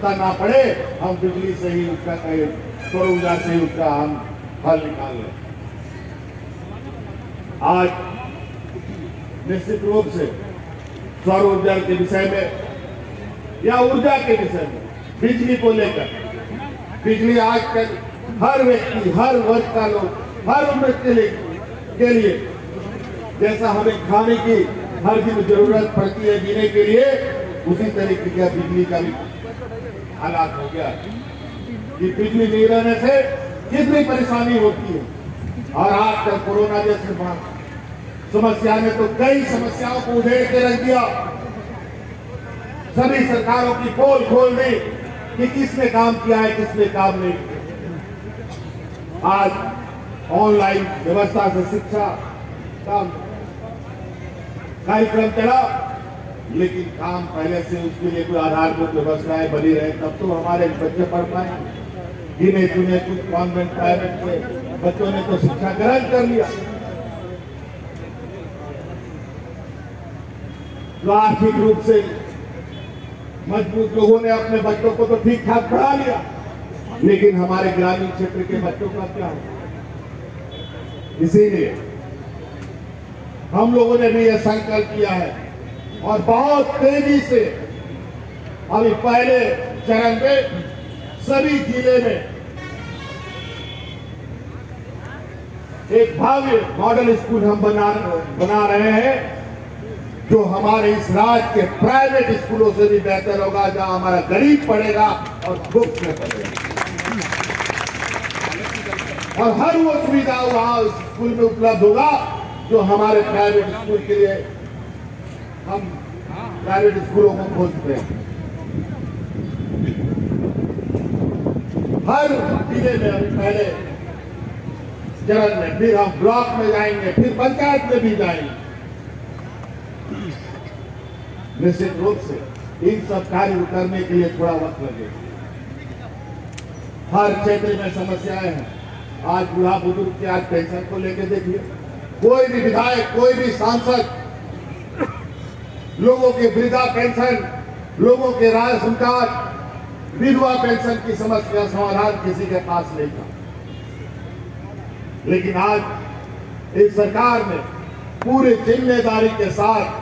आवश्यकता ना पड़े, हम बिजली से ही उसका सौर ऊर्जा से ही उसका हम हल निकाल लें। आज निश्चित रूप से सौर ऊर्जा के विषय में या ऊर्जा के विषय में, बिजली को लेकर, बिजली आज आजकल हर व्यक्ति, हर वर्ग का लोग, हर उम्र के लिए के लिए, जैसा हमें खाने की हर दिन ज़रूरत पड़ती है, जीने के लिए, उसी तरीके का बिजली का भी हालात हो गया कि बिजली नहीं रहने से कितनी परेशानी होती है, और आजकल कोरोना जैसे समस्या ने तो कई समस्याओं को उधेड़ के रख दिया। सभी सरकारों की पोल खोल दी कि किसने काम किया है, किसने काम नहीं किया आज ऑनलाइन व्यवस्था से शिक्षा, काम, कार्यक्रम चला। लेकिन काम पहले से उसके लिए कोई आधारभूत व्यवस्थाएँ बनी रहे, तब तो हमारे बच्चे पढ़ पाए। गिने चुने कुछ कॉन्वेंट प्राइवेट के बच्चों ने तो शिक्षा ग्रहण कर लिया। जो आर्थिक रूप से मज़बूत लोगों ने अपने बच्चों को तो ठीक ठाक पढ़ा लिया, लेकिन हमारे ग्रामीण क्षेत्र के बच्चों का क्या हो इसीलिए हम लोगों ने भी यह संकल्प किया है और बहुत तेज़ी से, अभी पहले चरण में, सभी ज़िले में। एक भव्य मॉडल स्कूल हम बना बना रहे हैं, जो हमारे इस राज्य के प्राइवेट स्कूलों से भी बेहतर होगा, जहाँ हमारा गरीब पढ़ेगा और मुफ़्त में पढ़ेगा। और हर वो सुविधा वहाँ स्कूल में उपलब्ध होगा, जो हमारे प्राइवेट स्कूल के लिए हम प्राइवेट स्कूलों को खोजते हैं। हर ज़िले में अभी पहले चरण में फिर हम ब्लॉक में जाएँगे फिर पंचायत में भी जाएँगे। निश्चित रूप से इन सब कार्य करने के लिए थोड़ा वक्त लगेगा हर क्षेत्र में समस्याएँ हैं। आज बूढ़ा बुज़ुर्ग की आज पेंशन को लेकर देखिए। कोई भी विधायक कोई भी सांसद लोगों के वृद्धा पेंशन, लोगों के राशन कार्ड विधवा पेंशन की समस्या समाधान किसी के पास नहीं था। लेकिन आज इस सरकार ने पूरी ज़िम्मेदारी के साथ